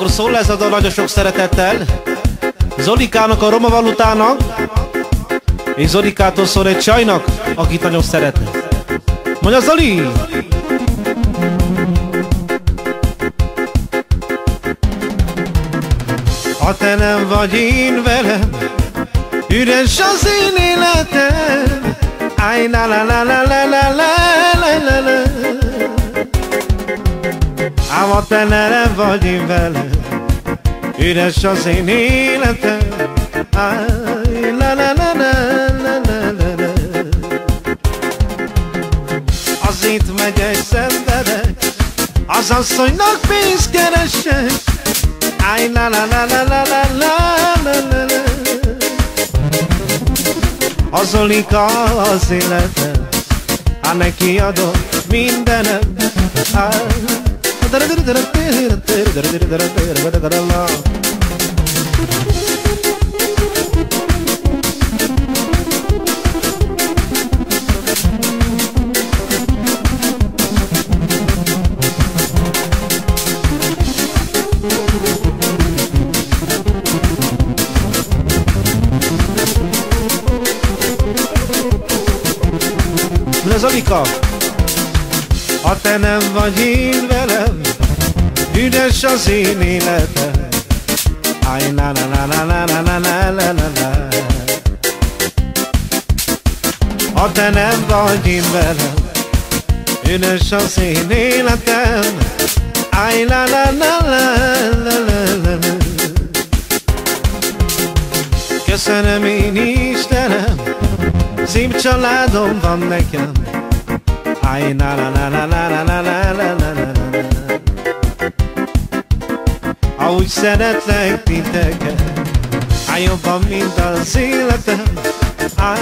Akkor szól ez a dal nagyon sok szeretettel. Zolikának, a Roma Valutának És Zolikától szól egy csajnak, akit nagyon szeretne Mondja Zoli! Ha te nem vagy én velem Üres az én életem. Áj, la la la la la la la la la ha te nem vagy én velem Üres az én életem la la la la la la la la Az itt megy egy szenvedek Az asszonynak pénzt keresek Áj, la la la la la la la la la Az Olika az életem Hát neki adom mindenem Áj, Zolika! Ha te nem vagy én velem, üdes az én életem. Aj, na na na na na na na na na na na Ha te nem vagy én velem, üdes az én életem. Aj, la la la la la la la Köszönöm én Istenem, szép családom van nekem. Na na na na na na na na na Ahogy szeretlek titeket Áj, jobban, mint az életem. Áj,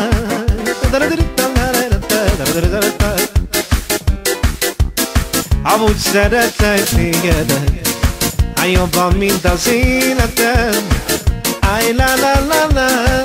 Ahogy szeretlek tégedet Áj, jobban, mint az életem. Áj, la la la la